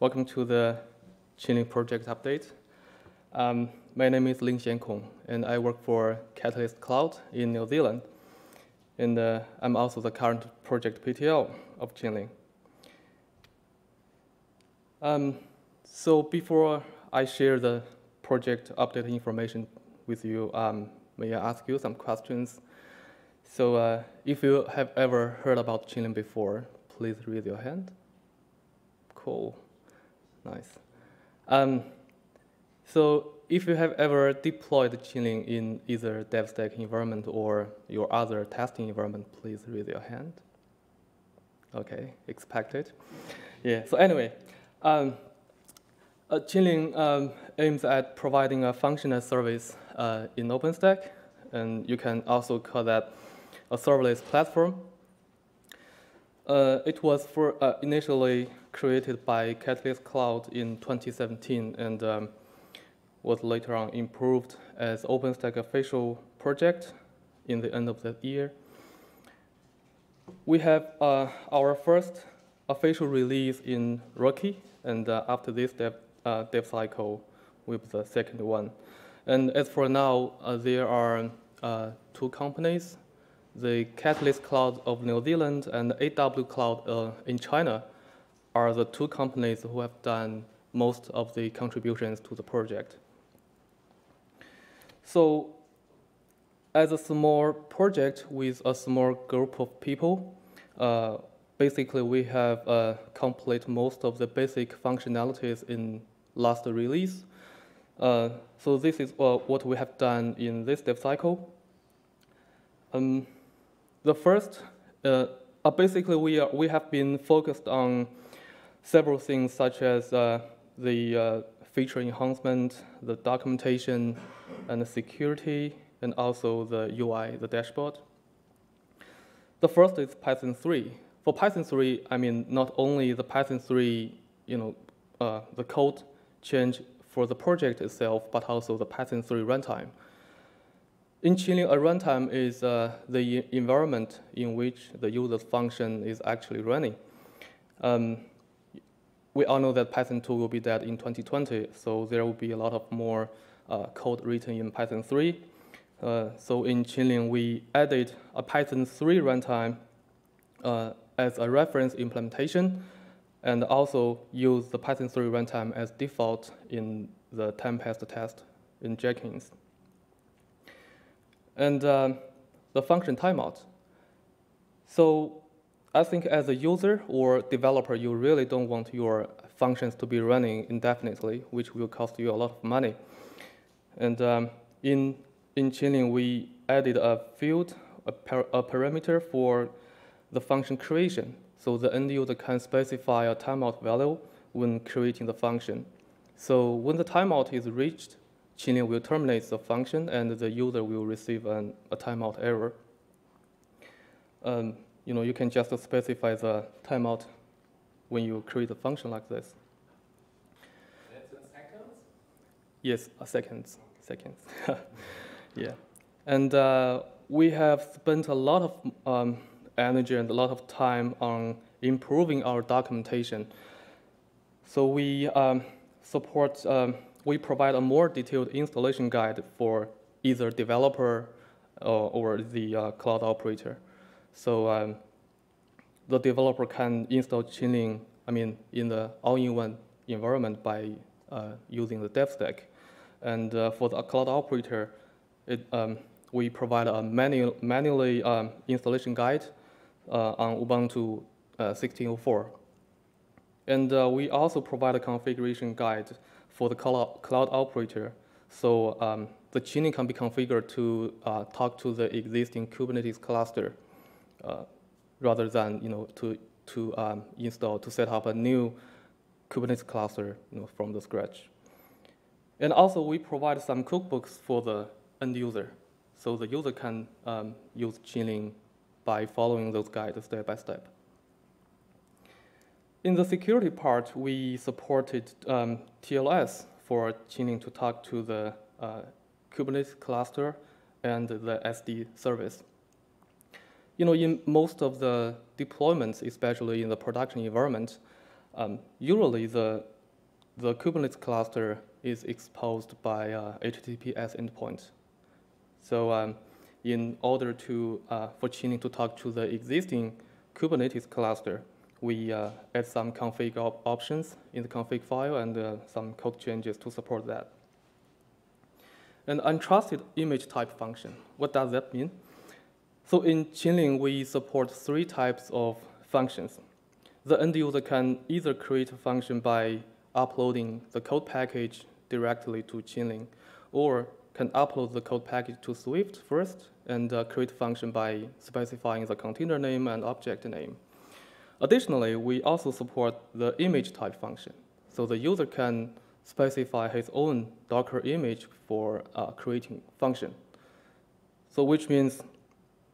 Welcome to the Qinling project update. Um, my name is Lingxian Kong, and I work for Catalyst Cloud in New Zealand. And uh, I'm also the current project PTL of Qinling. Um, so before I share the project update information with you, um, may I ask you some questions? So uh, if you have ever heard about Qinling before, please raise your hand. Cool, nice. Um, so if you have ever deployed Qinling in either DevStack environment or your other testing environment, please raise your hand. Okay, expected. Yeah, so anyway, um, uh, Qinling um, aims at providing a functional service uh, in OpenStack, and you can also call that a serverless platform. Uh, it was for, uh, initially created by Catalyst Cloud in 2017 and um, was later on improved as OpenStack official project in the end of that year. We have uh, our first official release in Rocky, and uh, after this dev, uh, dev cycle with the second one. And as for now, uh, there are uh, two companies, the Catalyst Cloud of New Zealand and AW Cloud uh, in China are the two companies who have done most of the contributions to the project. So as a small project with a small group of people, uh, basically we have uh, complete most of the basic functionalities in last release. Uh, so this is uh, what we have done in this dev cycle. Um, the first, uh, uh, basically we, are, we have been focused on several things such as uh, the feature enhancement, the documentation, and the security, and also the UI, the dashboard. The first is Python 3. For Python 3, I mean not only the Python 3, you know, uh, the code change for the project itself, but also the Python 3 runtime. In Qinling, a runtime is uh, the environment in which the user's function is actually running. Um, we all know that Python 2 will be dead in 2020, so there will be a lot of more uh, code written in Python 3. Uh, so in Qinling, we added a Python 3 runtime uh, as a reference implementation and also use the Python 3 runtime as default in the Tempest test in Jenkins. And uh, the function timeout. So I think as a user or developer, you really don't want your functions to be running indefinitely, which will cost you a lot of money. And um, in, in Qinling, we added a field, a, par a parameter for the function creation. So the end user can specify a timeout value when creating the function. So when the timeout is reached, Qinling will terminate the function and the user will receive an, a timeout error. Um, you know, you can just specify the timeout when you create a function like this. That's in seconds? Yes, a seconds, seconds. yeah. And uh, we have spent a lot of um, energy and a lot of time on improving our documentation. So we um, support, um, we provide a more detailed installation guide for either developer uh, or the uh, cloud operator. So um, the developer can install Qinling, I mean, in the all-in-one environment by uh, using the DevStack. And uh, for the cloud operator, it, um, we provide a manual, manually um, installation guide uh, on Ubuntu 16.04. Uh, and uh, we also provide a configuration guide for the cloud, cloud operator. So um, the Qinling can be configured to uh, talk to the existing Kubernetes cluster rather than you know, to, to um, install, to set up a new Kubernetes cluster you know, from the scratch. And also, we provide some cookbooks for the end user. So the user can um, use Qinling by following those guides step by step. In the security part, we supported um, TLS for Qinling to talk to the uh, Kubernetes cluster and the etcd service. You know, in most of the deployments, especially in the production environment, Um, usually, the the Kubernetes cluster is exposed by uh, HTTPS endpoint. So um, in order to, uh, for Qinling to talk to the existing Kubernetes cluster, we uh, add some config op options in the config file and uh, some code changes to support that. An untrusted image type function, what does that mean? So in Qinling, we support three types of functions. The end user can either create a function by uploading the code package directly to Qinling, or can upload the code package to Swift first and uh, create a function by specifying the container name and object name. Additionally, we also support the image type function. So the user can specify his own Docker image for uh, creating function. So which means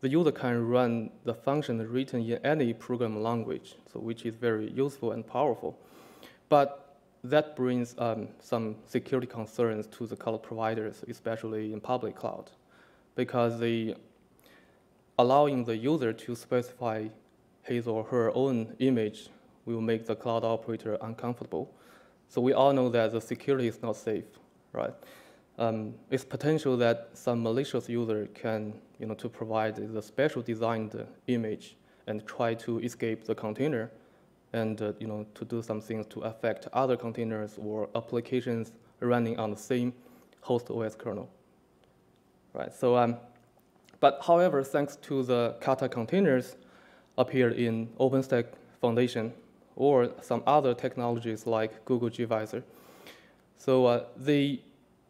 the user can run the function written in any program language, so which is very useful and powerful. But that brings um, some security concerns to the cloud providers, especially in public cloud, because the allowing the user to specify his or her own image will make the cloud operator uncomfortable. So we all know that the security is not safe, right? Um, it's potential that some malicious user can, you know, to provide the special designed image and try to escape the container and uh, you know, to do some things to affect other containers or applications running on the same host OS kernel. Right, so, um, but however, thanks to the Kata containers appeared in OpenStack Foundation or some other technologies like Google gVisor. So uh, they,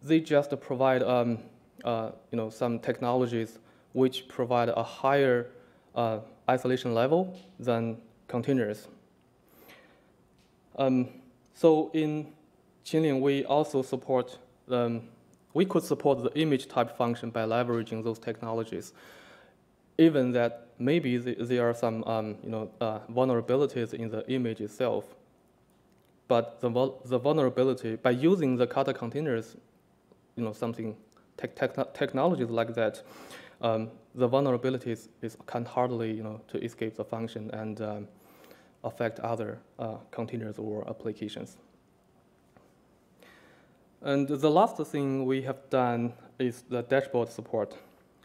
they just provide um, uh, you know, some technologies which provide a higher uh, isolation level than containers. Um, so in Qinling, we also support, um, we could support the image type function by leveraging those technologies, even that maybe there are some um, you know, uh, vulnerabilities in the image itself. But the, the vulnerability, by using the Kata containers, you know, something, te technologies like that, um, the vulnerabilities is, can hardly, you know, to escape the function and um, affect other uh, containers or applications. And the last thing we have done is the dashboard support.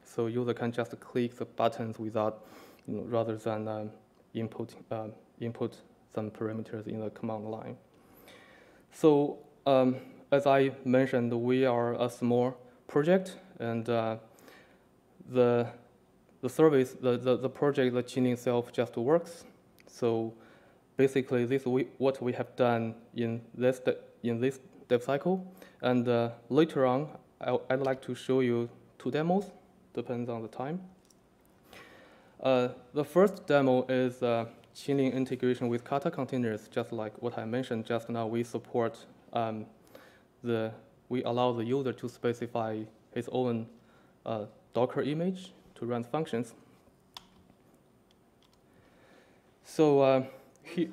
So user can just click the buttons without, you know, rather than um, input, um, input some parameters in the command line. So um, as I mentioned, we are a small project, and uh, the the service, the, the, the project, the Qinling itself just works. So basically, this we, what we have done in this in this dev cycle. And uh, later on, I, would like to show you two demos. Depends on the time. Uh, the first demo is uh, integration with Kata containers, just like what I mentioned just now. We support um, the we allow the user to specify his own uh, Docker image to run functions. So uh, he,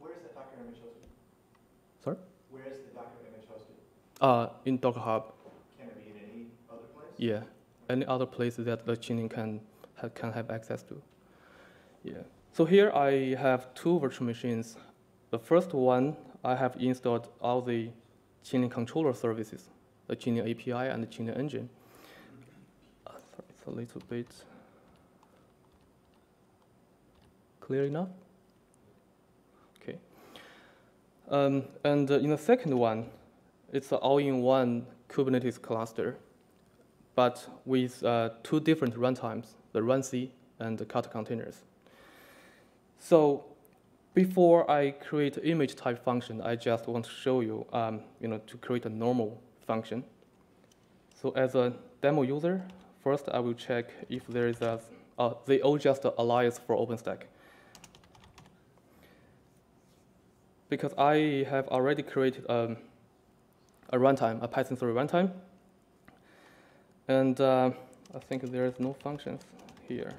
where is the Docker image hosted? Sorry? Where is the Docker image hosted? Uh, in Docker Hub. Can it be in any other place? Yeah, any other place that the Qinling can, ha can have access to. Yeah. So here I have two virtual machines. The first one, I have installed all the Qinling controller services, the Qinling API and the Qinling engine. Uh, it's a little bit clear enough? Okay. Um, and uh, in the second one, it's an all-in-one Kubernetes cluster, but with uh, two different runtimes, the runC and the Kata containers. So before I create image type function, I just want to show you, um, you know, to create a normal function. So as a demo user, first I will check if there is a, uh, they all just alias for OpenStack. because I have already created um, a runtime, a Python 3 runtime. And uh, I think there is no functions here.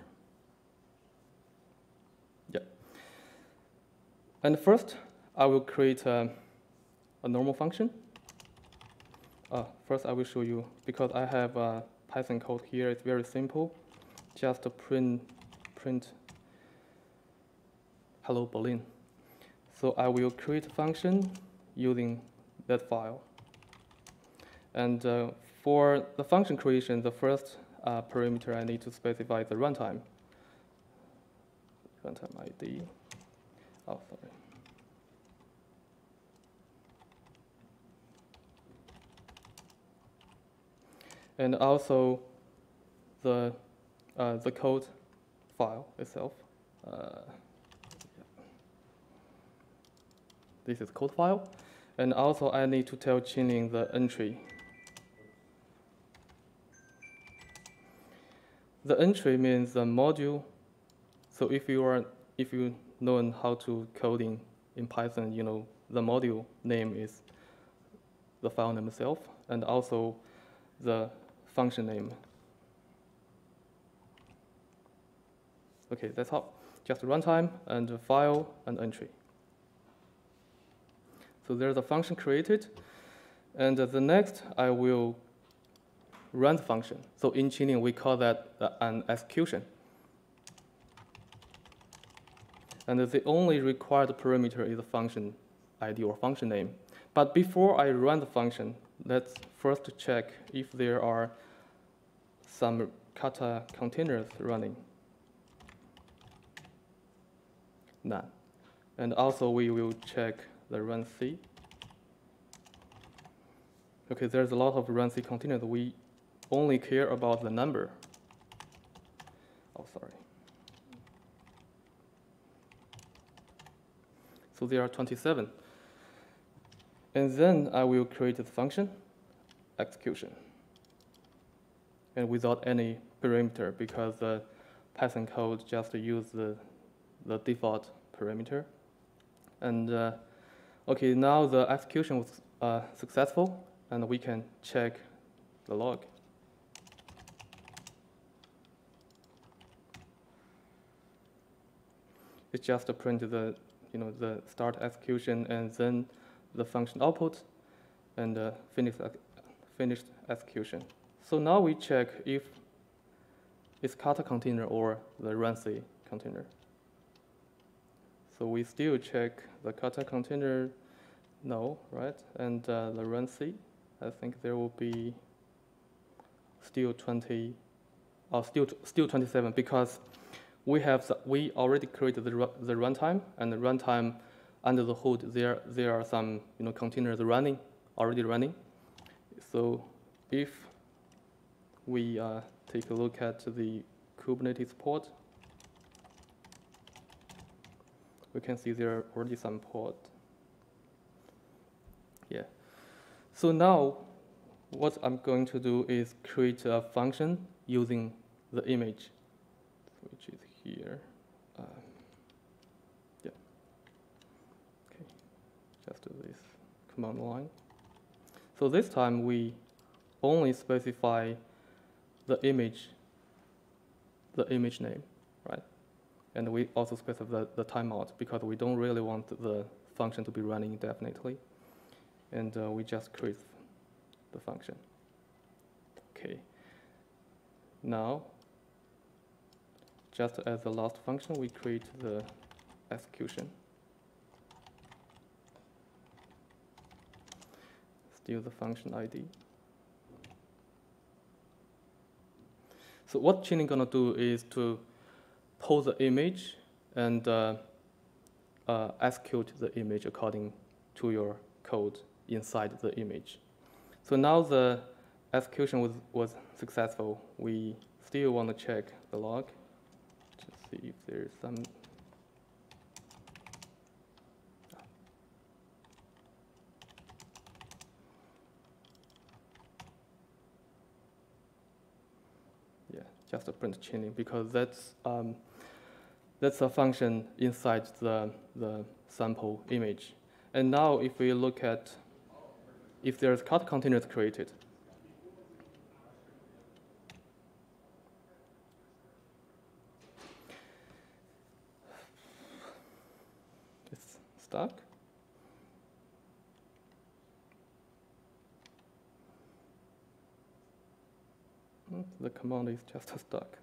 And first, I will create a, a normal function. Uh, first, I will show you, because I have a Python code here, it's very simple. Just print, print hello Berlin. So I will create a function using that file. And uh, for the function creation, the first uh, parameter I need to specify the runtime. Runtime ID. And also the, uh, the code file itself. Uh, this is code file. And also I need to tell Qinling the entry. The entry means the module. So if you are if you know how to coding in Python, you know the module name is the file name itself, and also the function name. Okay, that's all. Just runtime and file and entry. So there's a function created. And the next, I will run the function. So in Qinling, we call that an execution. And the only required parameter is the function ID or function name. But before I run the function, let's first check if there are some kata containers running. None. And also we will check the run C. Okay, there's a lot of run C containers. We only care about the number. Oh, sorry. So there are 27. And then I will create the function execution. And without any parameter because the Python code just use the, the default parameter. And uh, okay, now the execution was uh, successful and we can check the log. It's just to print the, you know, the start execution and then the function output and uh, finish, finished execution. So now we check if it's kata container or the runc container. So we still check the kata container, no, right? And uh, the runc, I think there will be still 20, or still, still 27 because we have the, we already created the, the runtime and the runtime under the hood there there are some you know containers running already running. So if we uh, take a look at the Kubernetes pod, we can see there are already some pod. Yeah. So now what I'm going to do is create a function using the image, which is here. Um, yeah. Okay. Just do this command line. So this time we only specify the image, the image name, right? And we also specify the, the timeout because we don't really want the function to be running indefinitely. And uh, we just create the function. Okay. Now, just as the last function, we create the execution. Still the function ID. So what Qinling gonna do is to pull the image and uh, uh, execute the image according to your code inside the image. So now the execution was, was successful. We still want to check the log see if there's some yeah, just a print Qinling because that's um, that's a function inside the the sample image. And now if we look at if there's kata containers created. It's stuck. Hmm, the command is just stuck.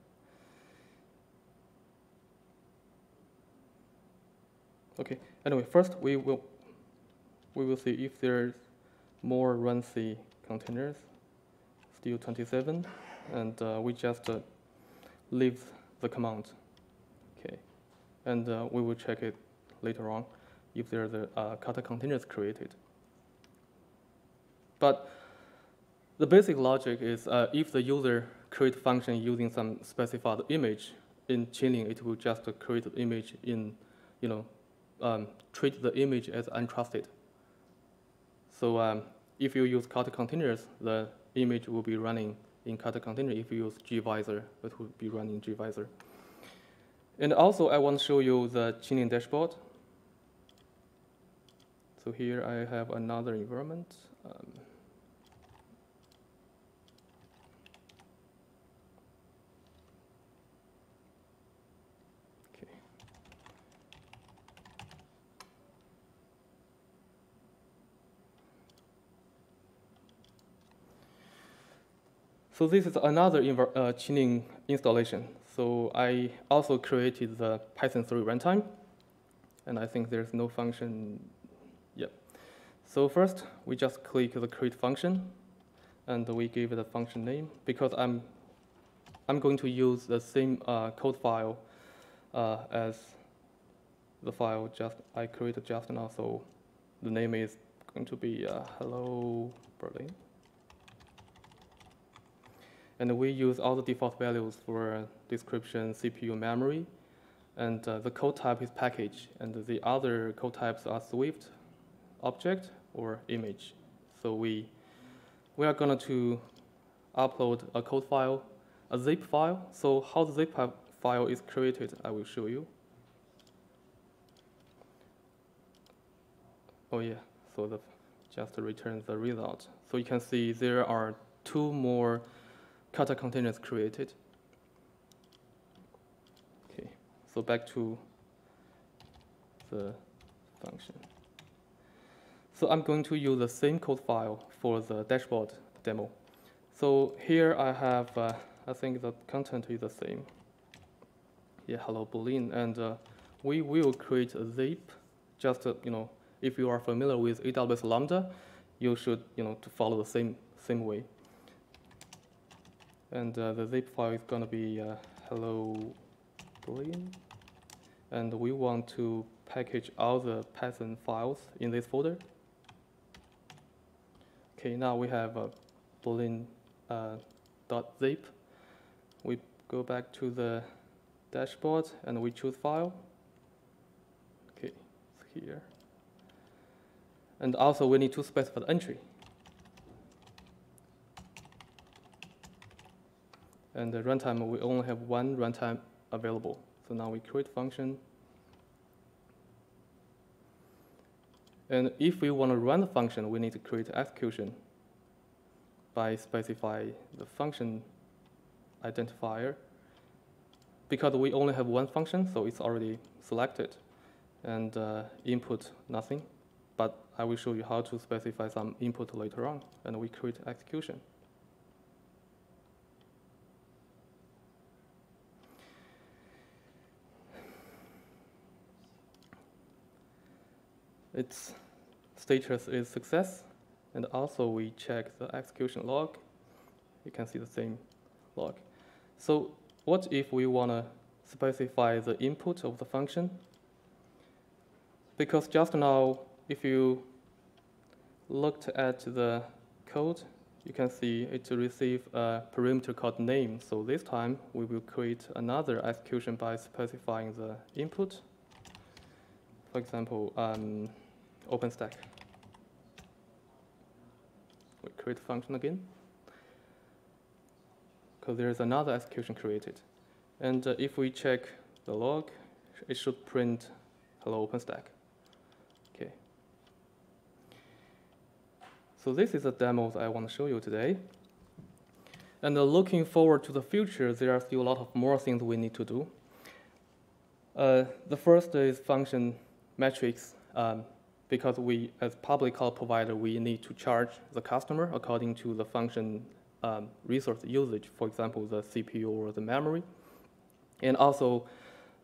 Okay. Anyway, first we will we will see if there's more run C containers, still 27, and uh, we just uh, leave the command. Okay, and uh, we will check it later on if there's a uh, kata containers created. But the basic logic is uh, if the user create function using some specified image in Qinling, it will just create the image in, you know, um, treat the image as untrusted. So um, if you use kata containers, the image will be running in kata container. If you use gVisor, it will be running gVisor. And also, I want to show you the Qinling dashboard. So here I have another environment. Um, So this is another uh, installation. So I also created the Python 3 runtime, and I think there's no function yet. So first, we just click the create function, and we give it a function name, because I'm, I'm going to use the same uh, code file uh, as the file just I created just now, so the name is going to be uh, hello Berlin. And we use all the default values for description, CPU, memory. And uh, the code type is package. And the other code types are Swift, object, or image. So we, we are going to upload a code file, a zip file. So how the zip file is created, I will show you. Oh yeah, so the, just return the result. So you can see there are two more kata containers created. Okay, so back to the function. So I'm going to use the same code file for the dashboard demo. So here I have, uh, I think the content is the same. Yeah, hello Berlin, and uh, we will create a zip. Just uh, you know, if you are familiar with AWS Lambda, you should you know to follow the same same way. And uh, the zip file is going to be uh, hello Berlin. And we want to package all the Python files in this folder. Okay, now we have a berlin uh, zip. We go back to the dashboard and we choose file. Okay, it's here. And also we need to specify the entry. And the runtime, we only have one runtime available. So now we create function. And if we want to run the function, we need to create execution by specify the function identifier. Because we only have one function, so it's already selected. And uh, input nothing. But I will show you how to specify some input later on. And we create execution. Its status is success. And also we check the execution log. You can see the same log. So what if we want to specify the input of the function? Because just now, if you looked at the code, you can see it receive a parameter called name. So this time, we will create another execution by specifying the input. For example, um, OpenStack. We create function again. Because there's another execution created. And uh, if we check the log, it should print hello OpenStack. Okay. So this is a demo that I want to show you today. And uh, looking forward to the future, there are still a lot of more things we need to do. Uh, the first is function metrics. Um, because we, as public cloud provider, we need to charge the customer according to the function um, resource usage, for example, the CPU or the memory. And also,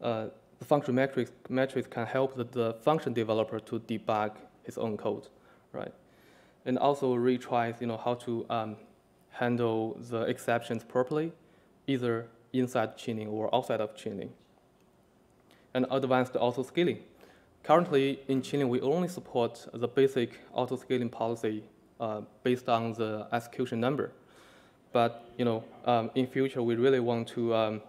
uh, the function metrics, metrics can help the, the function developer to debug his own code, right? And also retries, you know, how to um, handle the exceptions properly, either inside Qinling or outside of Qinling. And advanced auto scaling. Currently, in Qinling, we only support the basic auto scaling policy uh, based on the execution number. But you know, um, in future, we really want to um,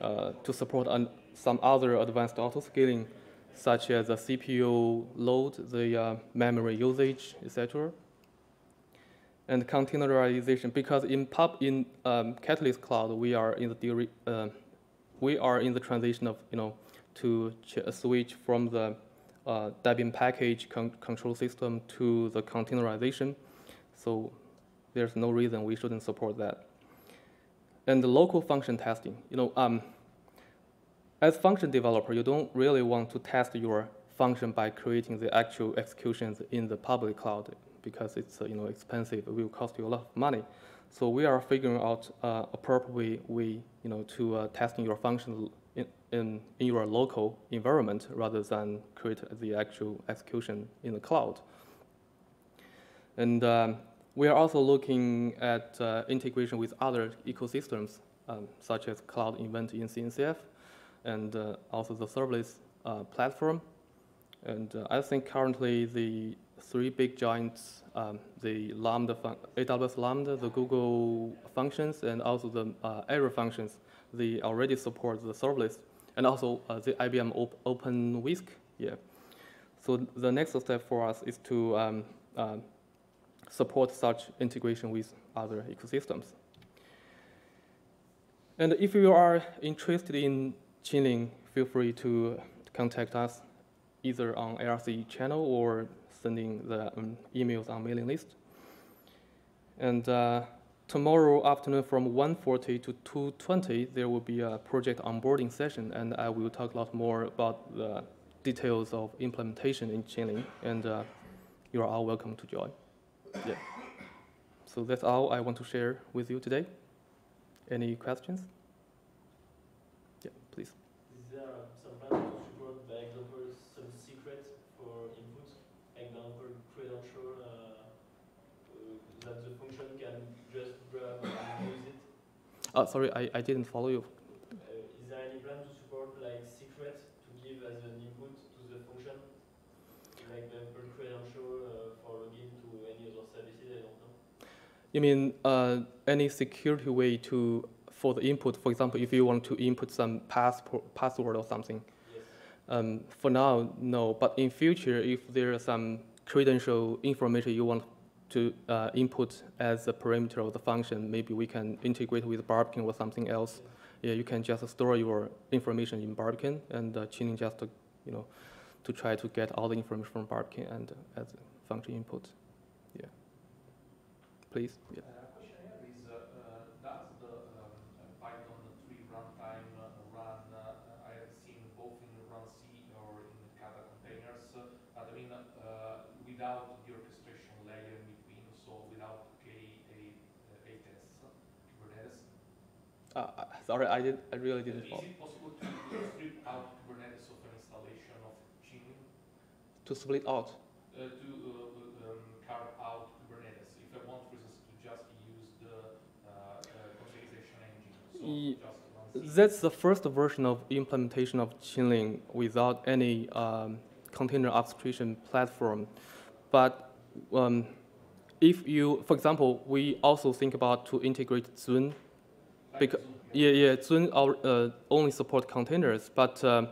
uh, to support an, some other advanced auto scaling, such as the CPU load, the uh, memory usage, etc. And containerization, because in pub in um, Catalyst Cloud, we are in the uh, we are in the transition of you know to switch from the uh, Debian package con control system to the containerization. So there's no reason we shouldn't support that. And the local function testing, you know, um, as function developer, you don't really want to test your function by creating the actual executions in the public cloud because it's uh, you know expensive. It will cost you a lot of money. So we are figuring out uh, appropriate way you know to uh, testing your function in, in, your local environment rather than create the actual execution in the cloud. And um, we are also looking at uh, integration with other ecosystems, um, such as Cloud Event in CNCF, and uh, also the serverless uh, platform. And uh, I think currently the three big giants, um, the Lambda, AWS Lambda, the Google functions, and also the uh, Azure functions, they already support the serverless, and also uh, the IBM op OpenWhisk. Yeah. So the next step for us is to um, uh, support such integration with other ecosystems. And if you are interested in Qinling, feel free to contact us either on IRC channel or sending the um, emails on mailing list. And uh, tomorrow afternoon from 1.40 to 2.20, there will be a project onboarding session, and I will talk a lot more about the details of implementation in Qinling, and uh, you are all welcome to join. Yeah. So that's all I want to share with you today. Any questions? Yeah, please. Is there some plan to support, by example, some secret for input, example credential, uh, uh, that the function can just grab and use it? Oh, sorry, I, I didn't follow you. Uh, is there any plan to support like secret to give as an input to the function? Like the credential uh, for login to any other services, I don't know. You mean uh, any security way to for the input? For example, if you want to input some passport, password or something. Yes. Um, for now, no. But in future, if there is some credential information you want to uh, input as a parameter of the function, maybe we can integrate with Barbican or something else. Yeah, you can just store your information in Barbican and uh, just, to, you know, to try to get all the information from Barbican and as function input. Yeah. Please. Yeah. Uh, question I have is, uh, uh, does the um, Python 3 runtime uh, run, uh, I have seen both in run C or in Kata containers, uh, but I mean, uh, without the orchestration layer in between, so without K8s, Kubernetes? Uh, uh, sorry, I did. I really didn't Is follow. it possible to, strip out Kubernetes of an installation of Qinling? To split out. uh, to uh, um, carve out Kubernetes. If I want, for instance, to just use the uh, uh, containerization engine, so Ye- just run C. That's the first version of implementation of Qinling without any um, container orchestration platform. But um, if you, for example, we also think about to integrate Zun. Like beca- Yeah, yeah, Zun our, uh, only support containers, but um,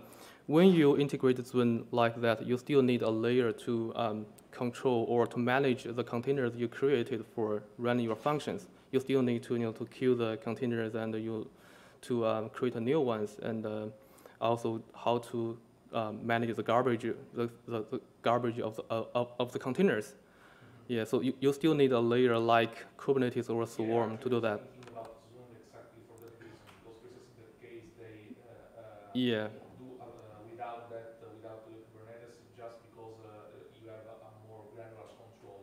when you integrate Zun like that, you still need a layer to um, control or to manage the containers you created for running your functions. You still need to, you know, to kill the containers and you to um, create new ones, and uh, also how to um, manage the garbage, the, the, the garbage of the, uh, of, of the containers. Yeah, so you, you still need a layer like Kubernetes or Swarm to do that. yeah. do without that, uh, without Kubernetes, just because uh, you have a, more granular control.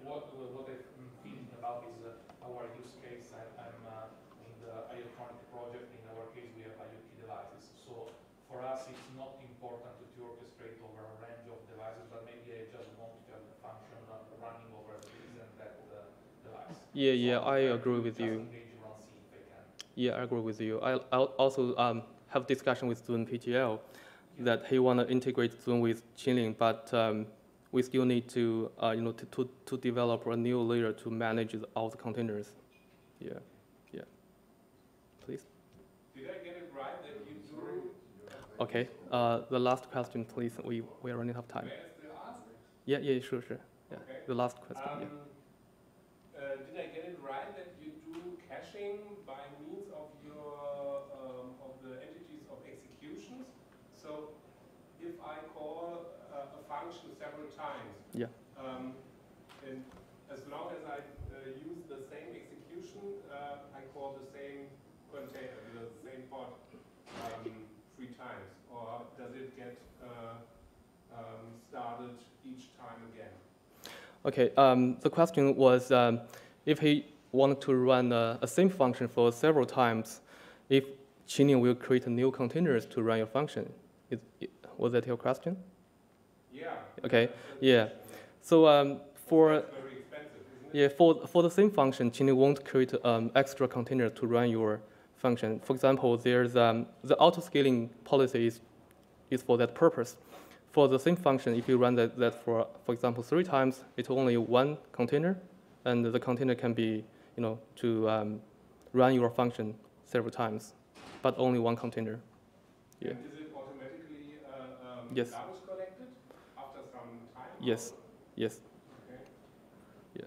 What, what I feel about is uh, our use case. I, am in the IoT project. In our case, we have IoT devices. So for us, it's not important to orchestrate over a range of devices, but maybe I just want to have the function running over this and that device. Yeah, so yeah, I agree with you. Yeah, I agree with you. I'll, also um, have discussion with Zun PTL that he want to integrate Zun with Qinling, but um, we still need to uh, you know to, to, to develop a new layer to manage all the containers. Yeah, yeah. Please. Did I get it right that you do? Okay. Uh, the last question, please. We we are running out of time. May I still ask? Yeah, yeah, sure, sure. Yeah. Okay. The last question. Um, yeah. uh, did I get it right that you do caching by means of your um, of the entities of executions? So if I call uh, a function several times, Yeah. um, and as long as I uh, use the same execution, uh, I call the same container, the same pod, um, three times, or does it get uh, um, started each time again? Okay, um, the question was um, if he wanted to run a, a same function for several times, if Qinling will create new containers to run your function. Is, was that your question? Yeah. Okay, that's- that's the yeah. So um, for That's very expensive, isn't it? yeah for for the same function, Qinling won't create um, extra container to run your function. For example, there's um, the auto scaling policy is, is for that purpose. For the same function, if you run that, that for for example three times, it's only one container, and the container can be you know to um, run your function several times, but only one container. Yeah. And is it automatically uh, um, Yes. garbage collected after some time? Yes. Yes. Okay.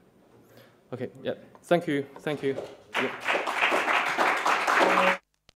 Okay. Yeah. Thank you. Thank you. Yeah.